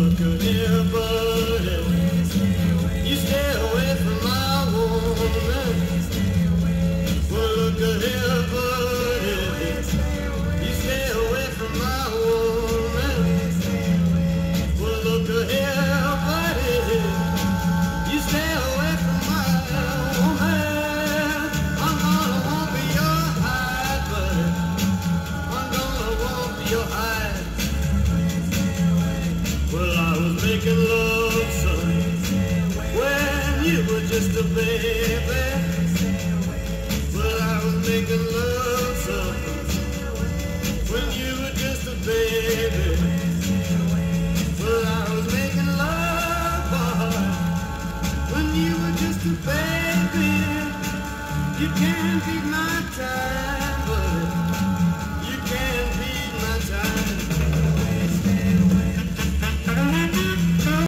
look good. making love, son, when you were just a baby. But I was making love, son, when you were just a baby. But I was making love, boy, when you were just a baby. You can't beat my time.